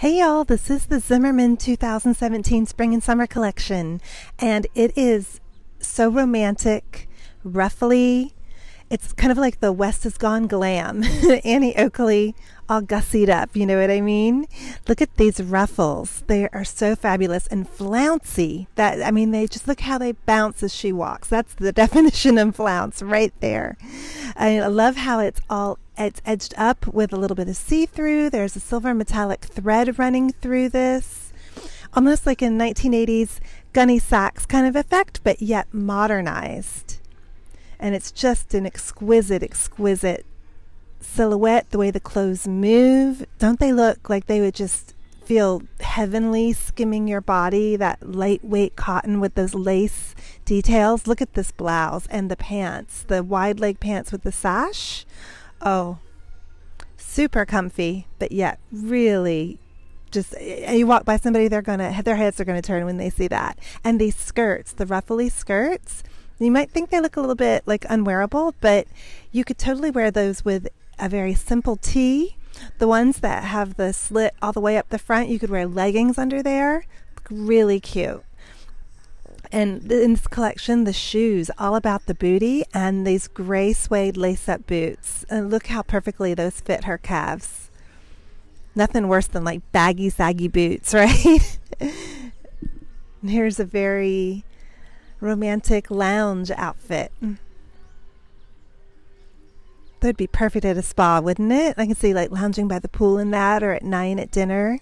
Hey y'all, this is the Zimmermann 2017 Spring and Summer Collection, and it is so romantic, ruffly. It's kind of like the West is Gone glam. Annie Oakley all gussied up, you know what I mean? Look at these ruffles. They are so fabulous and flouncy. That I mean, they just look how they bounce as she walks. That's the definition of flounce right there. I love how it's all it's edged up with a little bit of see-through. There's a silver metallic thread running through this. Almost like a 1980s Gunne Sax kind of effect, but yet modernized. And it's just an exquisite, exquisite silhouette, the way the clothes move. Don't they look like they would just feel heavenly skimming your body? That lightweight cotton with those lace details. Look at this blouse and the pants, the wide leg pants with the sash. Oh, super comfy, but yet really just eh, you walk by somebody they're gonna their heads are gonna turn when they see that. And these skirts the ruffly skirts you might think they look a little bit like unwearable but you could totally wear those with a very simple tee. The ones that have the slit all the way up the front you could wear leggings under there. Really cute and in this collection, the shoes, all about the booty, and these gray suede lace up boots. And look how perfectly those fit her calves. Nothing worse than like baggy, saggy boots, right? and here's a very romantic lounge outfit. That'd be perfect at a spa, wouldn't it? I can see like lounging by the pool in that or at nine at dinner.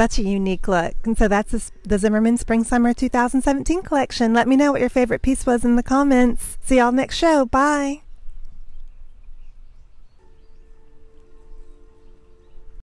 Such a unique look. And so that's the Zimmermann Spring Summer 2017 collection. Let me know what your favorite piece was in the comments. See y'all next show. Bye.